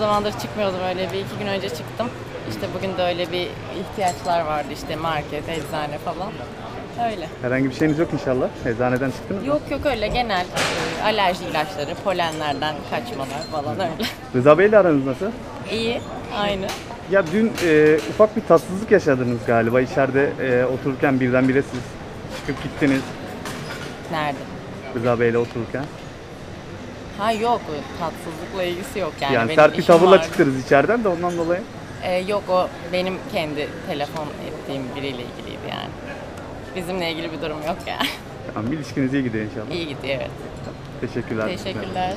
zamandır çıkmıyordum öyle bir iki gün önce çıktım. İşte bugün de öyle bir ihtiyaçlar vardı işte market, eczane falan. Öyle. Herhangi bir şeyiniz yok inşallah. Eczaneden çıktınız mı? Yok yok öyle genel e, alerji ilaçları, polenlerden kaçmalar falan öyle. Rıza Bey'le aranız nasıl? İyi, aynı. Ya dün e, ufak bir tatsızlık yaşadınız galiba. İçeride e, otururken birdenbire siz çıkıp gittiniz Nerede? Rıza Bey'le otururken. Ha yok, tatsızlıkla ilgisi yok yani. Yani, Benim sert bir işim tavırla vardı. çıktınız içeriden de ondan dolayı. E, yok o benim kendi telefon ettiğim biriyle ilgiliydi yani. Bizimle ilgili bir durum yok yani. Tamam, ilişkiniz iyi gidiyor inşallah. İyi gidiyor evet. Teşekkürler. Teşekkürler.